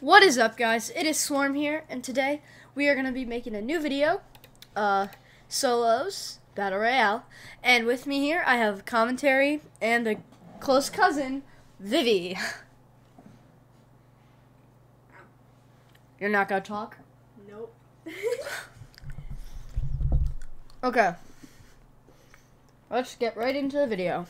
What is up guys? It is Swarm here and today we are going to be making a new video, uh, solos, battle royale, and with me here I have commentary and a close cousin, Vivi. You're not going to talk? Nope. Okay. Let's get right into the video.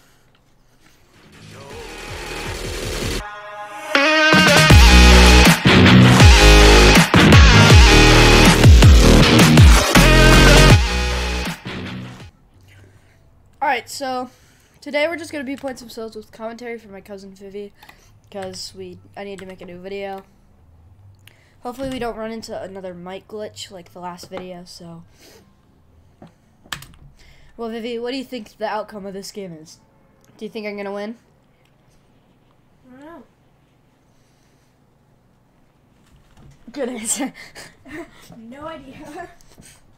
Alright, so today we're just gonna be playing some solos with commentary from my cousin Vivi because we I need to make a new video. Hopefully we don't run into another mic glitch like the last video, so well, Vivi, what do you think the outcome of this game is? Do you think I'm gonna win? I don't know. Good answer. No idea.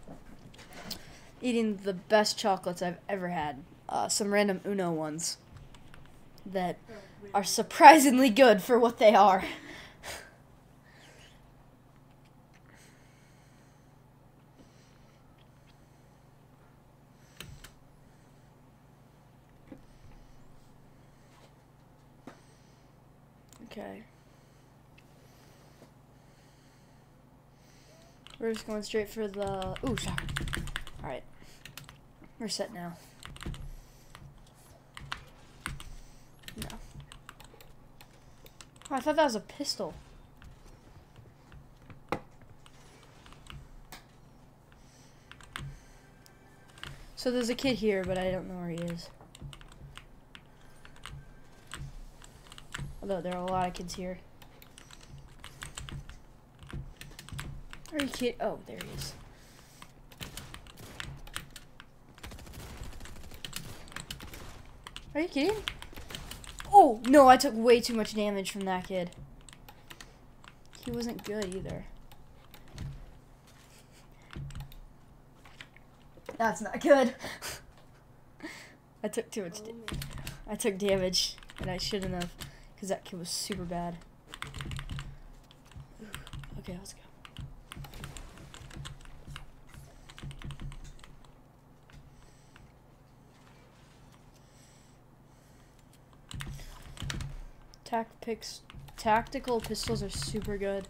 Eating the best chocolates I've ever had. Uh, some random Uno ones that are surprisingly good for what they are. Okay. We're just going straight for the. Ooh, sorry. Alright. We're set now. No. Oh, I thought that was a pistol. So there's a kid here, but I don't know where he is. Although there are a lot of kids here. Are you kidding? Oh, there he is. Are you kidding? Oh, no, I took way too much damage from that kid. He wasn't good either. That's not good. I took too much. I took damage, and I shouldn't have, because that kid was super bad. Okay, let's go. Picks, tactical pistols are super good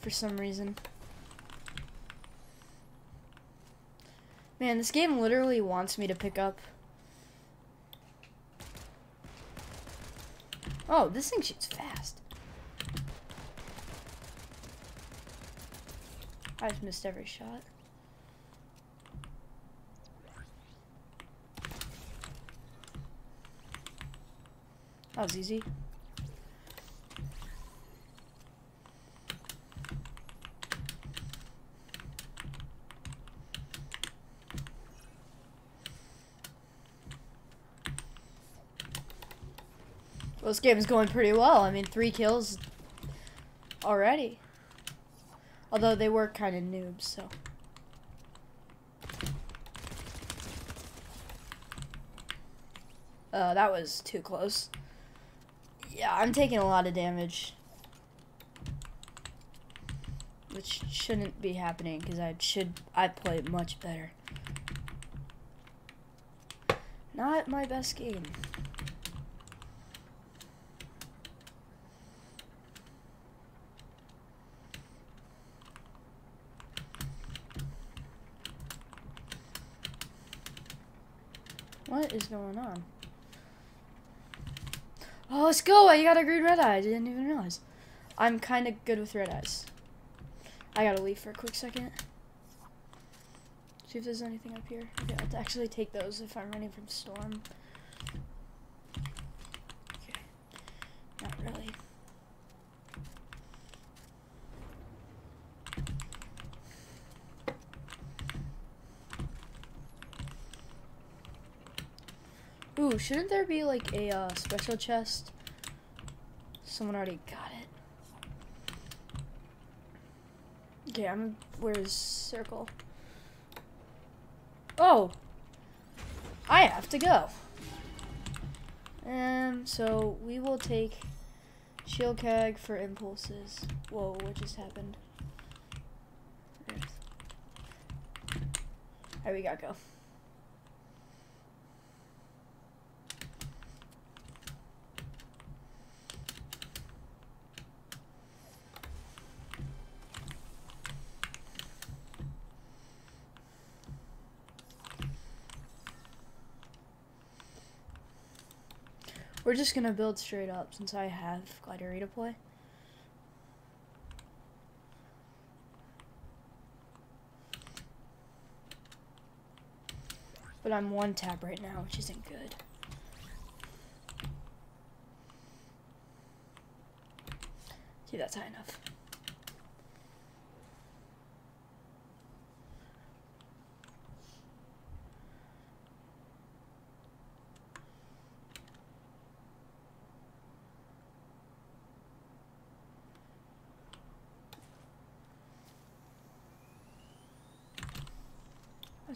for some reason. Man, this game literally wants me to pick up. Oh, this thing shoots fast. I just missed every shot. That was easy. This game is going pretty well. I mean, three kills already. Although they were kind of noobs, so. Uh, that was too close. Yeah, I'm taking a lot of damage. Which shouldn't be happening, because I should, I play much better. Not my best game. What is going on? Oh, let's go! I got a green red eye. I didn't even realize. I'm kind of good with red eyes. I gotta leave for a quick second. See if there's anything up here. Okay, I'll actually take those if I'm running from storm. Okay. Not really. Ooh, shouldn't there be like a uh, special chest? Someone already got it. Okay, I'm. Where's circle? Oh! I have to go. And so we will take Shield keg for impulses. Whoa, what just happened? Alright, we gotta go. We're just gonna build straight up since I have Glider Redeploy. But I'm one tap right now, which isn't good. See, that's high enough.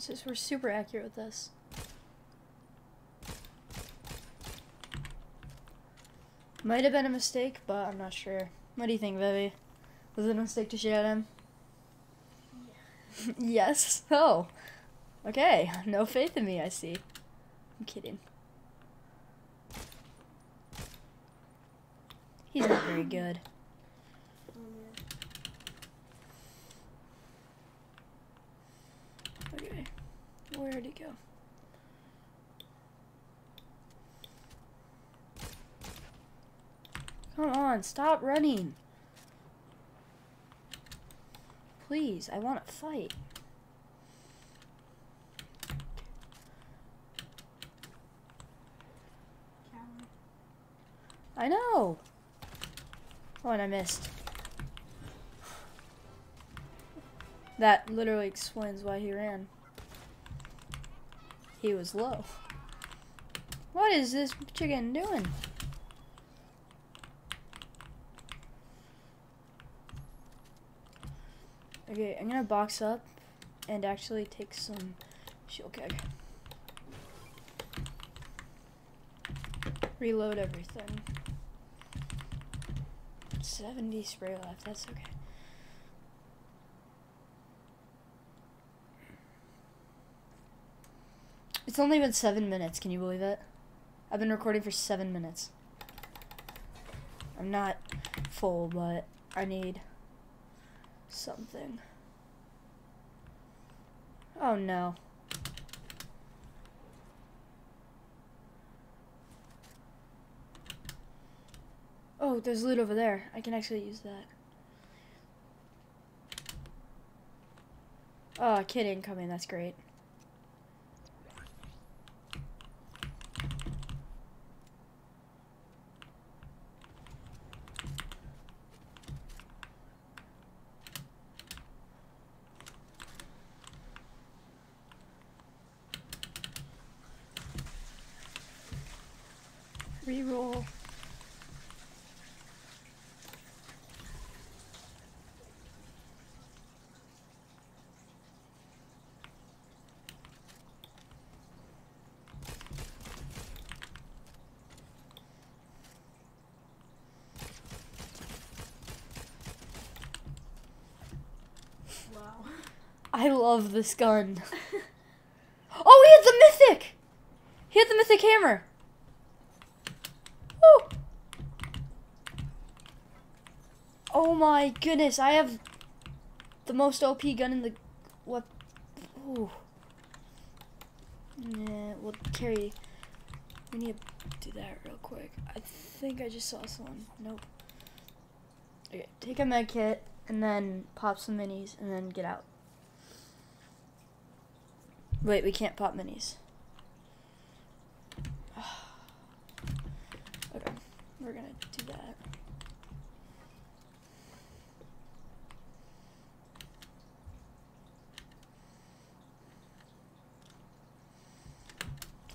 Just we're super accurate with this. Might have been a mistake, but I'm not sure. What do you think, Vivi? Was it a mistake to shoot at him? yes. Oh. Okay. No faith in me, I see. I'm kidding. He's not very good. Oh, man. Okay. Where'd he go? Come on, stop running. Please, I want to fight. I know. Oh, and I missed. That literally explains why he ran. He was low. What is this chicken doing? Okay, I'm gonna box up and actually take some shield keg. Reload everything. 70 spray left, that's okay. It's only been seven minutes, can you believe it? I've been recording for seven minutes. I'm not full, but I need something. Oh no. Oh, there's loot over there. I can actually use that. Oh, kid incoming. That's great. Wow. I love this gun. Oh, he hit the mythic! He hit the mythic hammer. Woo! Oh my goodness, I have the most OP gun in the what? Ooh. Yeah, we'll carry. We need to do that real quick. I think I just saw someone. Nope. Okay, take a med kit and then pop some minis and then get out. Wait, we can't pop minis. okay, we're gonna do that.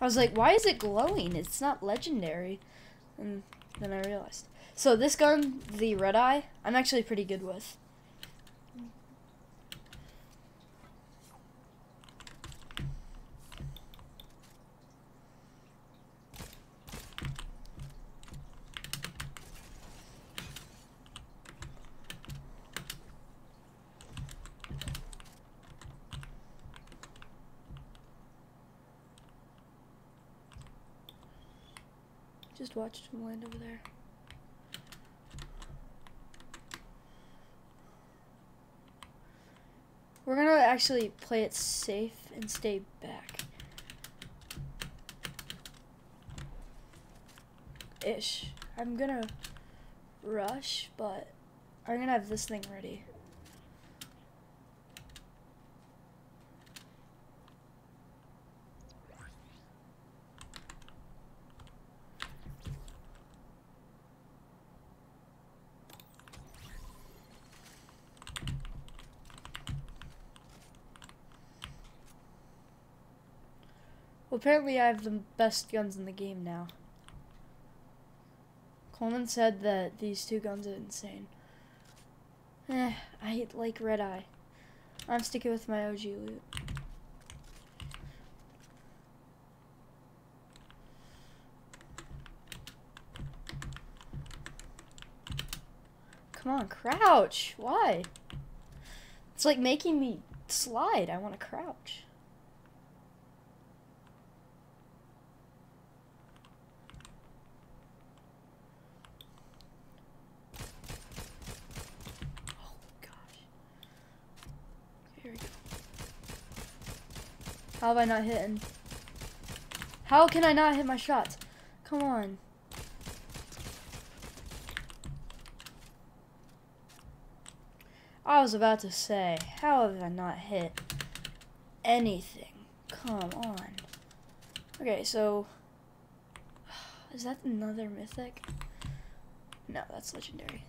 I was like, why is it glowing? It's not legendary. And then I realized. So this gun, the red eye, I'm actually pretty good with. Just watched him land over there. We're gonna actually play it safe and stay back. Ish. I'm gonna rush, but I'm gonna have this thing ready. Apparently I have the best guns in the game now. Coleman said that these two guns are insane. Eh, I hate like Red Eye. I'm sticking with my OG loot. Come on, crouch. Why? It's like making me slide. I want to crouch. Oh gosh. Here we go. How have I not hitting? How can I not hit my shots? Come on. I was about to say, how have I not hit anything? Come on. Okay, so is that another mythic? No, that's legendary.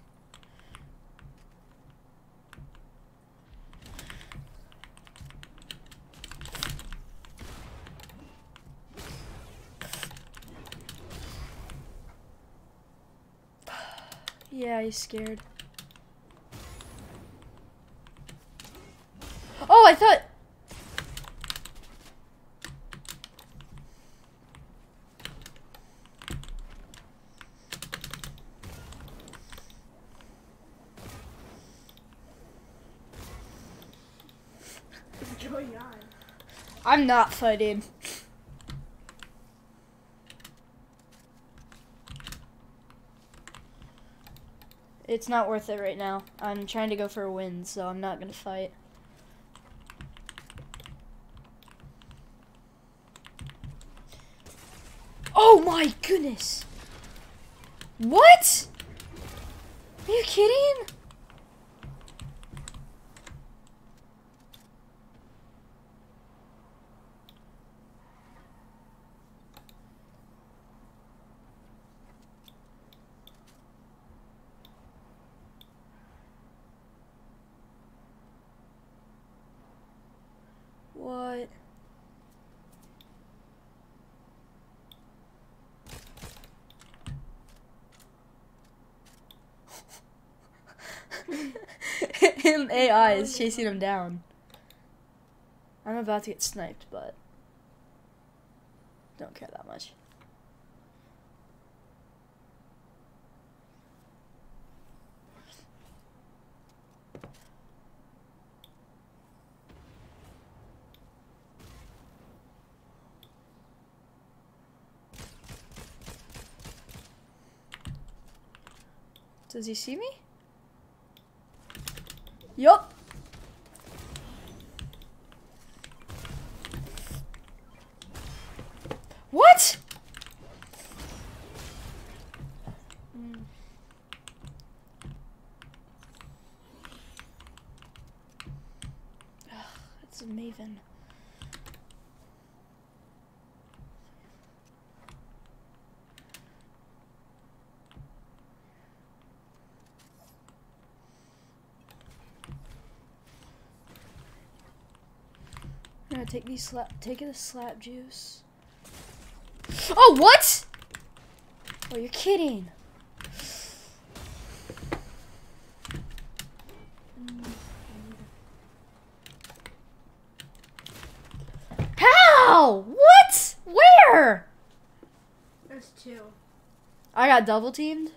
Yeah, he's scared. Oh, I thought. What's going on? I'm not fighting. It's not worth it right now. I'm trying to go for a win, so I'm not gonna fight. Oh my goodness! What? Are you kidding? What? him AI is chasing him down. I'm about to get sniped, but don't care that much. Does he see me? Yup. What? Mm. Ugh, it's a maven. Gonna take these slap take the slap juice. Oh what? Oh you're kidding. How? What? Where? There's two. I got double teamed.